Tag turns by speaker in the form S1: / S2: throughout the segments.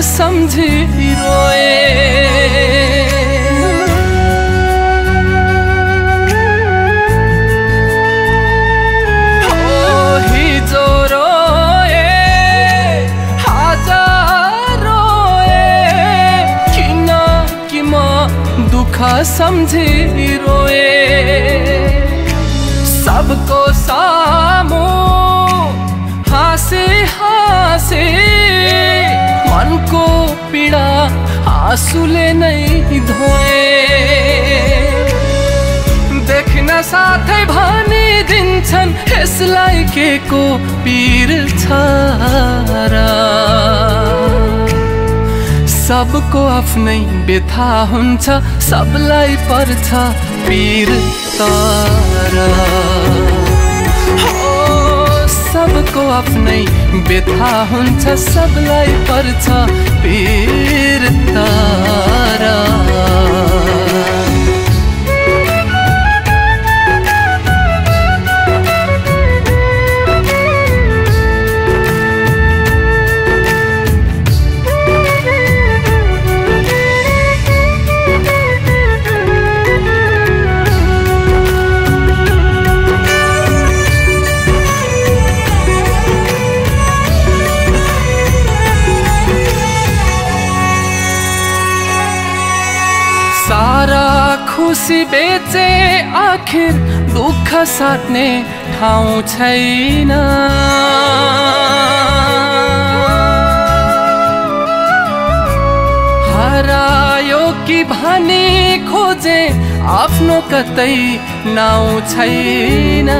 S1: सम्झी रोए। रोए सबको सामु पीडा आँसुले नै धोए। देख्न साथै भनिदिन्छन् यसलाई के को पीर छ र सबको आफ्नै व्यथा हुन्छ सबलाई पर्छ पीर तर। आफ्नै व्यथा हुन्छ सबलाई पर्छ पीर तर। खुसी बेचे आखिर दुःख साट्ने ठाउँ छैन। हरायो कि भनी खोजे आफ्नो कतै नाउँ छैन।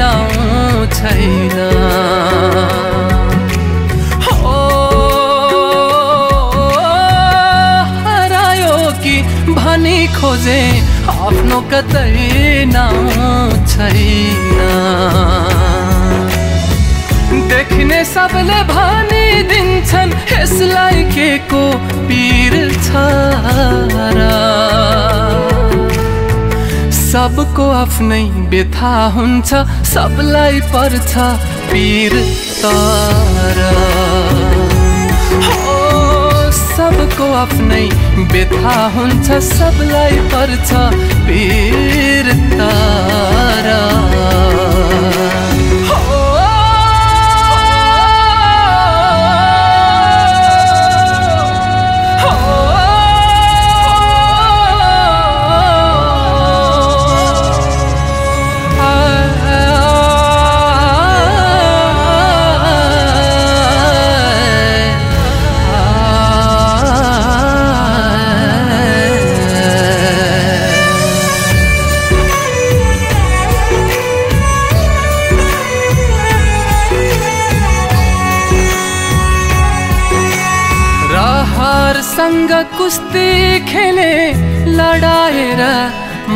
S1: नाउँ छैन हो हरायो कि भनी खोजे आफ्नो कतै नाउँ छैन देख्ने सबले भनिदिन्छन् यसलाई के को पीर छ सबको आफ्नै व्यथा हुन्छ सबलाई पर्छ पीर तर। सबको आफ्नै व्यथा हुन्छ सबलाई पर्छ पीर तर। रहरसँग कुस्ती खेले लडाएर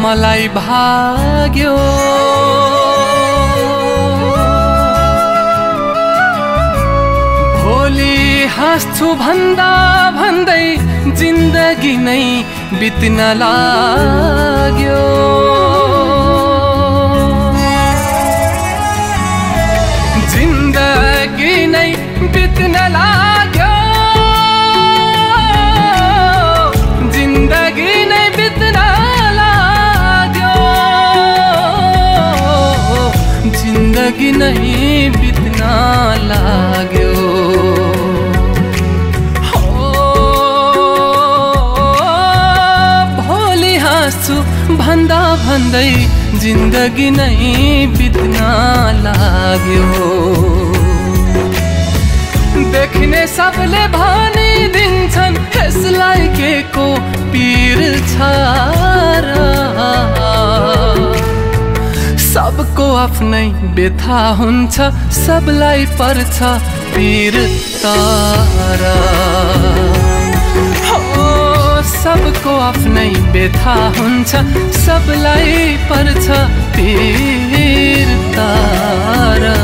S1: मलाई भाग्यो। भोलि हाँस्छु भन्दा भन्दै जिन्दगी नै बित्न लाग्यो। जिन्दगी नै बित्न लाग्यो जिन्दगी नै बित्न लाग्यो भोलि हाँस्छु भन्दा भन्दै जिन्दगी नै बित्न लाग्यो देख्ने सबले भनिदिन्छन् यसलाई के को पीर छ? सबको आफ्नै व्यथा हुन्छ सबलाई पर्छ पिर तारा। हो सबको आफ्नै व्यथा हुन्छ सबलाई पर्छ पिर तारा।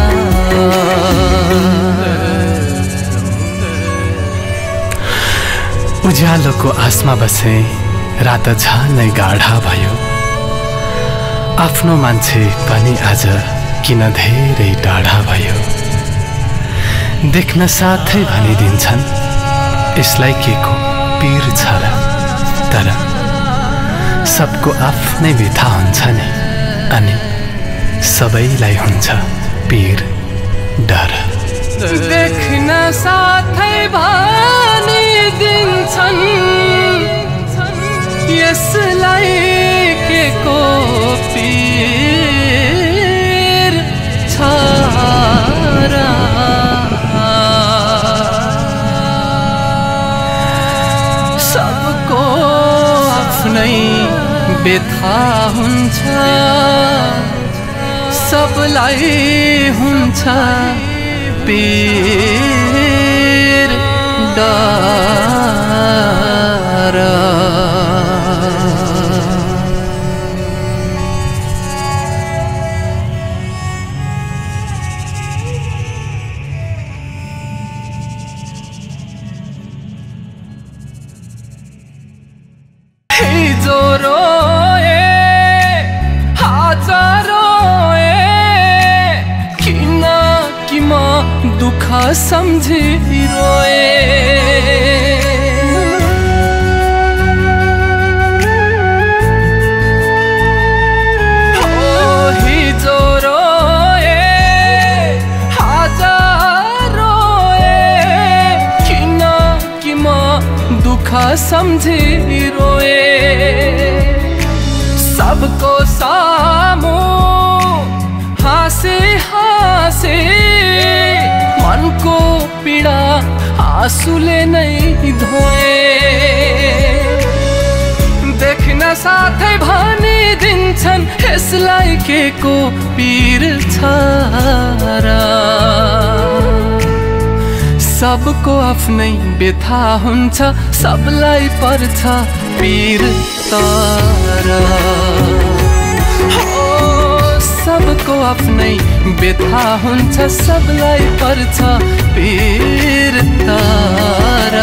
S1: उज्यालोको आसमा बसे रात झनै गाढा भयो। आफ्नो मान्छे पनि आज किन धेरै टाढा भयो? देख्न साथै भनिदिन्छन् यसलाई के को पिर छ र? तर सबको आफ्नै व्यथा हुन्छ नि। अनि सबैलाई हुन्छ पिर डर। देख्न साथै भनिदिन्छन्। आफ्नै व्यथा हुन्छ। सबलाई हुन्छ पीर डर। सम्झी रोए। हो हिजो रोए आज रोए किन कि म दुःख रोए। सबको पीडा आँसुले नै धोए। देख्न साथै भनिदिन्छन् यसलाई के को पीर छ र सबको आफ्नै व्यथा हुन्छ सबलाई पर्छ पीर तर। आफ्नै व्यथा हुन्छ सबलाई पर्छ पीर तर।